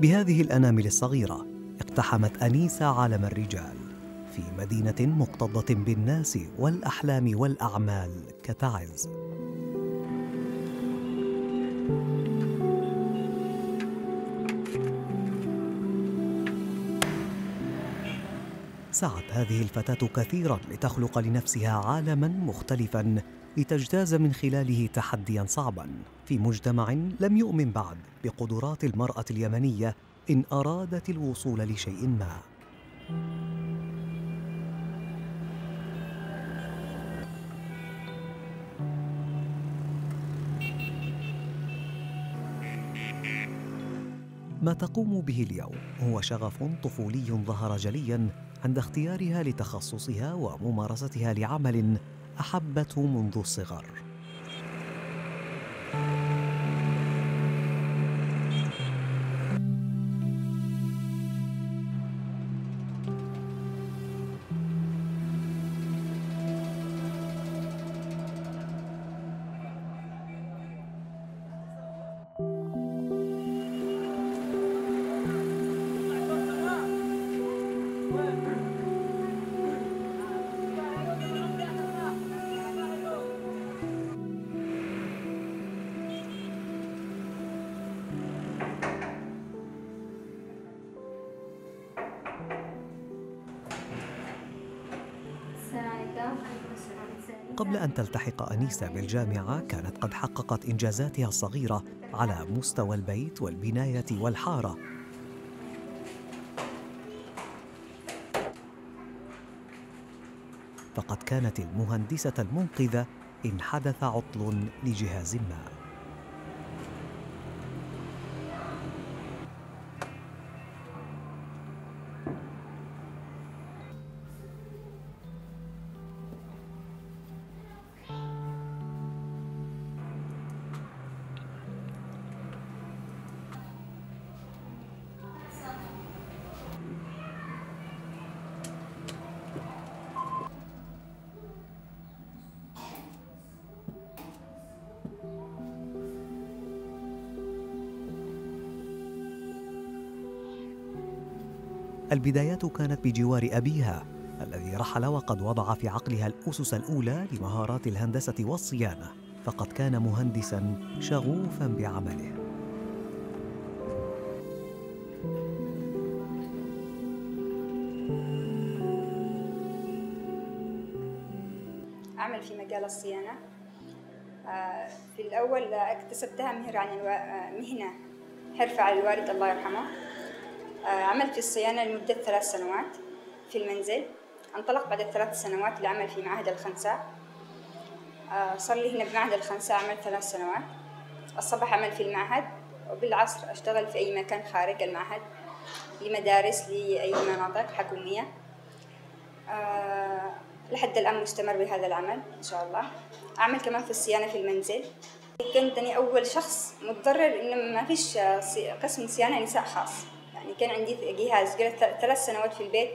بهذه الأنامل الصغيرة اقتحمت أنيسة عالم الرجال في مدينة مكتظة بالناس والأحلام والأعمال كتعز. سعت هذه الفتاة كثيرا لتخلق لنفسها عالما مختلفا لتجتاز من خلاله تحديا صعبا. في مجتمع لم يؤمن بعد بقدرات المرأة اليمنية إن أرادت الوصول لشيء ما. ما تقوم به اليوم هو شغف طفولي ظهر جليا عند اختيارها لتخصصها وممارستها لعمل أحبته منذ الصغر Thank you. قبل أن تلتحق أنيسة بالجامعة كانت قد حققت إنجازاتها الصغيرة على مستوى البيت والبناية والحارة. فقد كانت المهندسة المنقذة إن حدث عطل لجهاز ما. البدايات كانت بجوار أبيها الذي رحل وقد وضع في عقلها الأسس الأولى لمهارات الهندسة والصيانة فقد كان مهندسا شغوفا بعمله. أعمل في مجال الصيانة. آه، في الأول اكتسبتها ألو... مهنة حرفة على الوالد الله يرحمه. آه، عملت في الصيانة لمدة ثلاث سنوات في المنزل. انطلق بعد ثلاث سنوات للعمل في معهد الخنساء. آه، صار لي هنا بمعهد الخنساء عملت ثلاث سنوات. الصباح أعمل في المعهد وبالعصر أشتغل في أي مكان خارج المعهد لمدارس لأي مناطق حكومية. أه لحد الآن مستمر بهذا العمل إن شاء الله. أعمل كمان في الصيانة في المنزل. كنت أنا أول شخص متضرر إنه ما فيش قسم صيانة نساء خاص. يعني كان عندي جهاز جلست ثلاث سنوات في البيت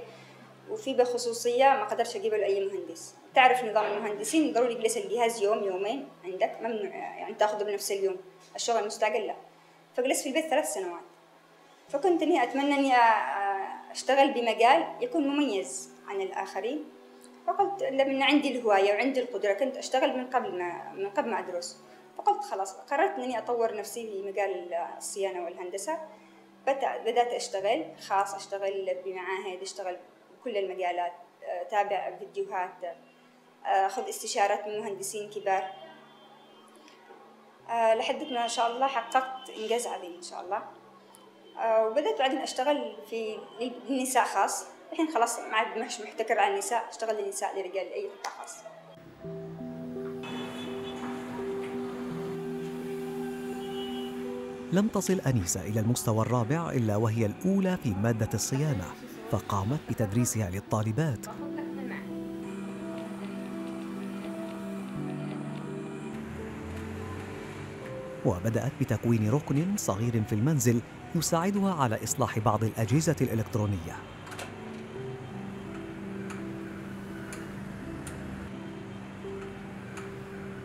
وفي بخصوصية ما قدرش أجيبه لأي مهندس. تعرف نظام المهندسين ضروري يجلس الجهاز يوم يومين عندك؟ ممنوع. يعني تاخذه بنفس اليوم. الشغل مستقل لا. فجلست في البيت ثلاث سنوات. فكنت إني أتمنى إني أشتغل بمجال يكون مميز عن الآخرين. فقلت من عندي الهواية وعندي القدرة كنت أشتغل من قبل ما من قبل ما أدرس. فقلت خلاص قررت إني أطور نفسي في مجال الصيانة والهندسة. بدأت أشتغل خاص أشتغل بمعاهد أشتغل بكل المجالات أتابع فيديوهات أخذ استشارات من مهندسين كبار. لحد ما شاء الله حققت إنجاز عظيم إن شاء الله. وبدأت بعدين أشتغل في للنساء خاص. الحين خلاص ما عاد محتكر على النساء أشتغل للنساء لرجال أي قطاع خاص. لم تصل أنيسة إلى المستوى الرابع إلا وهي الأولى في مادة الصيانة فقامت بتدريسها للطالبات. وبدأت بتكوين ركن صغير في المنزل يساعدها على إصلاح بعض الأجهزة الإلكترونية.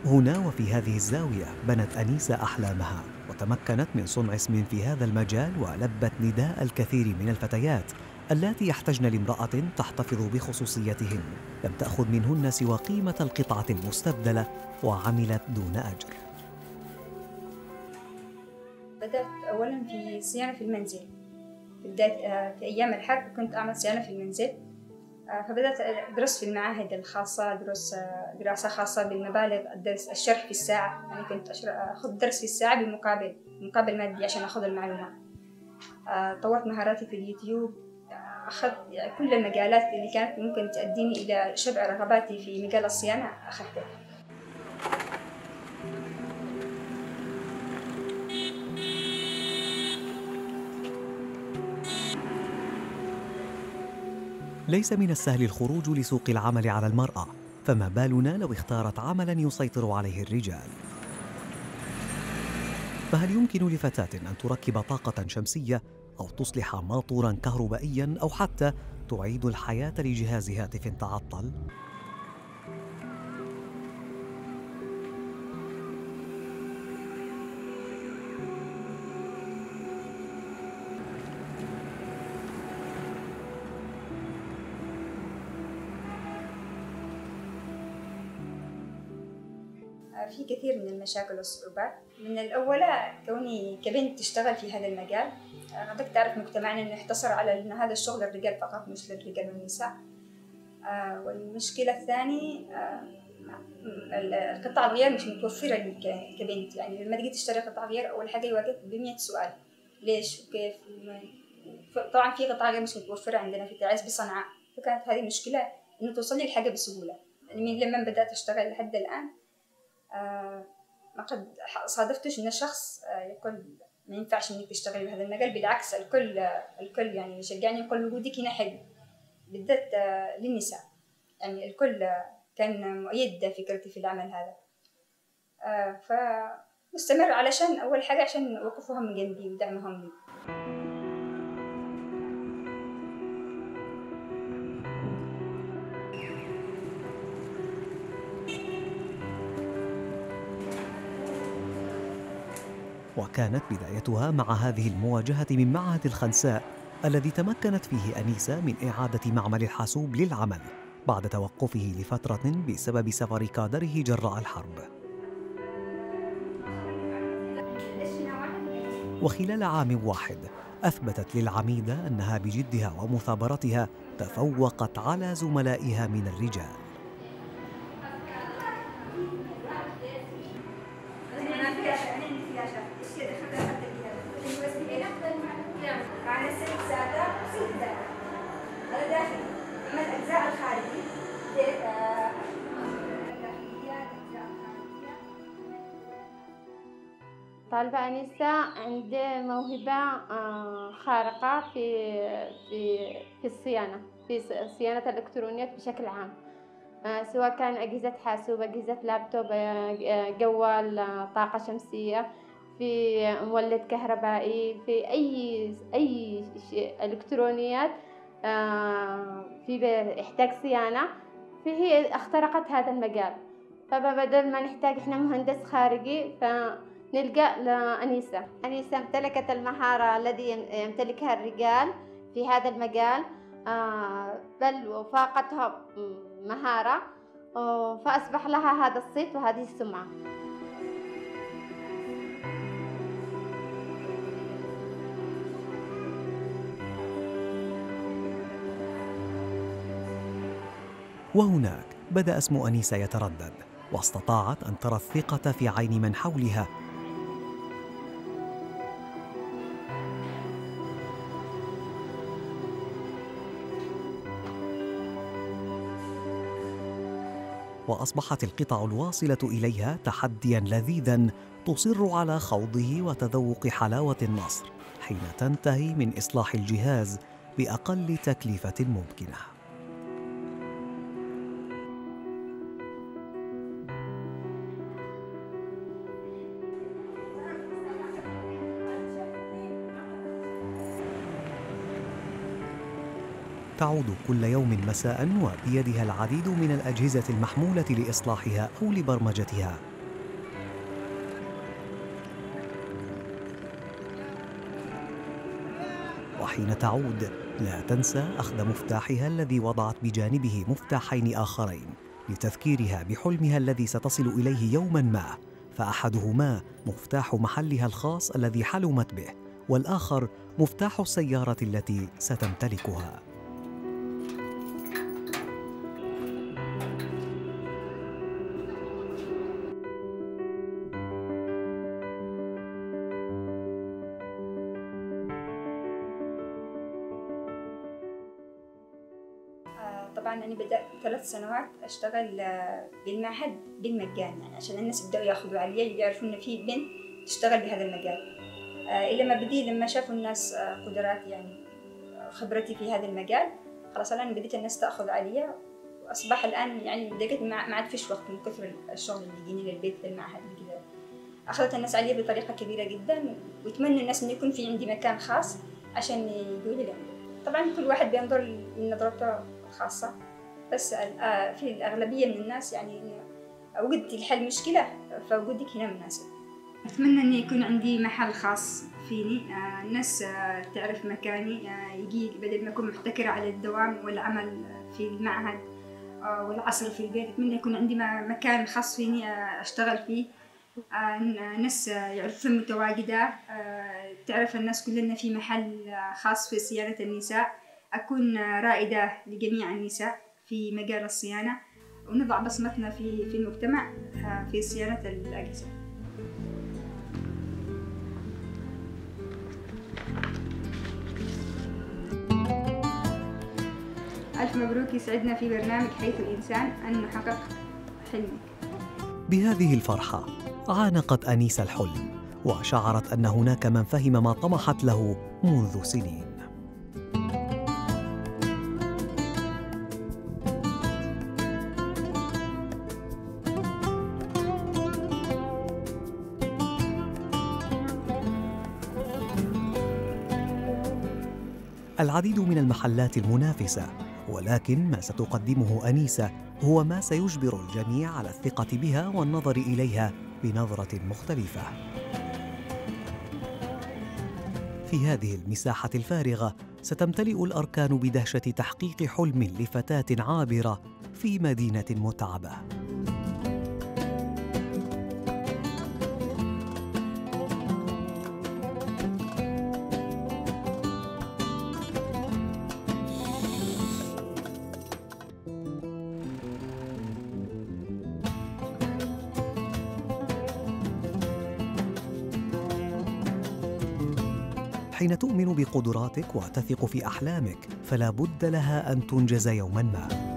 هنا وفي هذه الزاوية بنت أنيسة أحلامها. وتمكنت من صنع اسم في هذا المجال ولبت نداء الكثير من الفتيات اللاتي يحتجن لامرأة تحتفظ بخصوصيتهن. لم تأخذ منهن سوى قيمة القطعة المستبدلة وعملت دون أجر. بدأت أولا في صيانة في المنزل. بداية آه، في أيام الحرب كنت أعمل صيانة في المنزل. فبدأت أدرس في المعاهد الخاصة أدرس آه، دراسة خاصة بالمبالغ أدرس الشرح في الساعة. يعني كنت أخذ درس في الساعة بمقابل مقابل مادي عشان أخذ المعلومة. طورت مهاراتي في اليوتيوب. أخذت يعني كل المجالات اللي كانت ممكن تؤديني إلى شبع رغباتي في مجال الصيانة أخذتها. ليس من السهل الخروج لسوق العمل على المرأة فما بالنا لو اختارت عملا يسيطر عليه الرجال فهل يمكن لفتاة أن تركب طاقة شمسية أو تصلح ماطورا كهربائيا أو حتى تعيد الحياة لجهاز هاتف تعطل؟ في كثير من المشاكل والصعوبات من الأولى كوني كبنت تشتغل في هذا المجال. بدك تعرف مجتمعنا إنه يحتصر على إن هذا الشغل للرجال فقط مش للرجال والنساء. آه، والمشكلة الثانية آه، القطع الغيار مش متوفرة لي كبنت. يعني لما تجي تشتري قطع غيار أول حاجة يواجهك بمية سؤال. ليش؟ وكيف؟ طبعا في قطع غيار مش متوفرة عندنا في تعز بصنعاء. فكانت هذه مشكلة إنه توصل لي الحاجة بسهولة. يعني من لما بدأت أشتغل لحد الآن ما قد صادفتش إن شخص آه يقول ما ينفعش إنك تشتغلي بهذا المجال بالعكس الكل الكل يعني يشجعني يقول وجودك هنا حلو بالذات آه للنساء. يعني الكل كان مؤيد فكرتي في العمل هذا. آه فمستمر علشان أول حاجة عشان وقوفهم جنبي ودعمهم لي. وكانت بدايتها مع هذه المواجهة من معهد الخنساء الذي تمكنت فيه أنيسة من إعادة معمل الحاسوب للعمل بعد توقفه لفترة بسبب سفر كادره جراء الحرب. وخلال عام واحد أثبتت للعميدة أنها بجدها ومثابرتها تفوقت على زملائها من الرجال. طالبة أنيسة عندي موهبة آه، خارقة في في في الصيانة في صيانة الإلكترونيات بشكل عام. آه، سواء كان أجهزة حاسوب أجهزة لابتوب آه، جوال طاقة شمسية في مولد كهربائي في أي أي شيء إلكترونيات في يحتاج صيانة. فهي اخترقت هذا المجال. فبدل ما نحتاج إحنا مهندس خارجي ف نلجأ لأنيسة. أنيسة امتلكت المهارة الذي يمتلكها الرجال في هذا المجال آه، بل وفاقتها مهارة فأصبح لها هذا الصيت وهذه السمعة. وهناك بدأ اسم أنيسة يتردد واستطاعت أن ترى الثقة في عين من حولها. وأصبحت القطع الواصلة إليها تحديا لذيذا تصر على خوضه وتذوق حلاوة النصر حين تنتهي من إصلاح الجهاز بأقل تكلفة ممكنة. تعود كل يوم مساء وبيدها العديد من الأجهزة المحمولة لإصلاحها أو لبرمجتها. وحين تعود لا تنسى أخذ مفتاحها الذي وضعت بجانبه مفتاحين آخرين لتذكيرها بحلمها الذي ستصل إليه يوما ما فأحدهما مفتاح محلها الخاص الذي حلمت به والآخر مفتاح السيارة التي ستمتلكها. طبعا أنا بدأت ثلاث سنوات أشتغل آه، بالمعهد بالمجان. يعني عشان الناس يبدأوا ياخذوا علي يعرفوا إن في بنت تشتغل بهذا المجال. آه، إلى ما بدي لما شافوا الناس آه، قدراتي يعني خبرتي في هذا المجال خلاص الآن بديت الناس تأخذ علي وأصبح الآن يعني لقيت ما عاد فيش وقت من كثر الشغل اللي يجيني للبيت للمعهد كذا أخذت الناس علي بطريقة كبيرة جدا وأتمنى الناس إنه يكون في عندي مكان خاص عشان يقولوا لي طبعا كل واحد بينظر من الخاصة بس آه، في الأغلبية من الناس يعني وجدت الحل مشكلة فوجودك هنا مناسب. أتمنى إني يكون عندي محل خاص فيني. آه، الناس آه، تعرف مكاني. يجي بدل ما أكون محتكرة على الدوام والعمل في المعهد والعصر في البيت أتمنى يكون عندي مكان خاص فيني أشتغل فيه. ناس يعرفون متواجدة. تعرف الناس كلنا في محل خاص في صيانة النساء. أكون رائدة لجميع النساء في مجال الصيانة ونضع بصمتنا في في المجتمع آه، في صيانة الأجهزة. ألف مبروك يسعدنا في برنامج حيث الإنسان أن نحقق حلمك. بهذه الفرحة عانقت أنيسة الحلم وشعرت أن هناك من فهم ما طمحت له منذ سنين. العديد من المحلات المنافسة ولكن ما ستقدمه أنيسة هو ما سيجبر الجميع على الثقة بها والنظر إليها بنظرة مختلفة. في هذه المساحة الفارغة ستمتلئ الأركان بدهشة تحقيق حلم لفتاة عابرة في مدينة متعبة. حين تؤمن بقدراتك وتثق في أحلامك فلا بد لها أن تنجز يوما ما.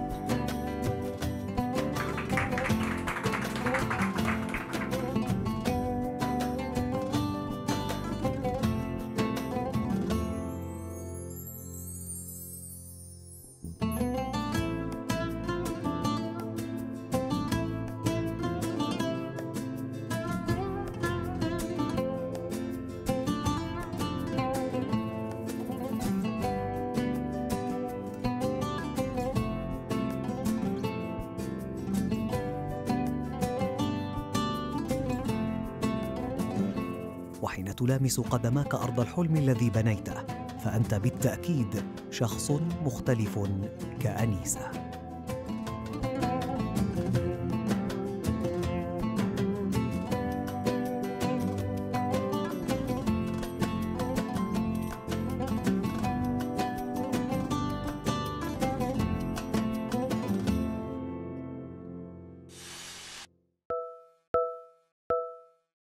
تلامس قدماك أرض الحلم الذي بنيته فأنت بالتأكيد شخص مختلف كأنيسة.